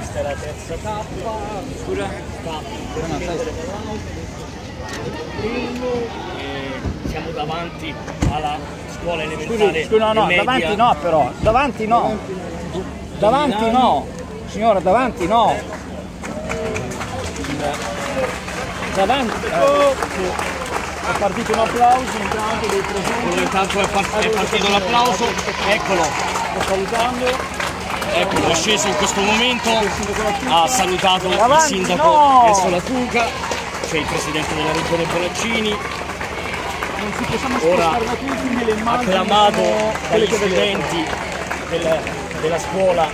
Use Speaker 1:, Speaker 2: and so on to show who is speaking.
Speaker 1: Questa è la terza tappa.
Speaker 2: Scusa?
Speaker 1: E siamo davanti alla scuola elementare
Speaker 2: Scusi, no, no, davanti no però, davanti no. Davanti no. Signora, davanti no. Davanti. eh. È partito un applauso intanto dei presenti.
Speaker 1: Intanto è partito l'applauso, eccolo,
Speaker 2: Sto salutando.
Speaker 1: Eccolo, è sceso in questo momento, ha salutato il sindaco
Speaker 2: no!
Speaker 1: verso la Tuca, c'è il presidente della regione Bonaccini, Ora, acclamato dagli studenti del- della scuola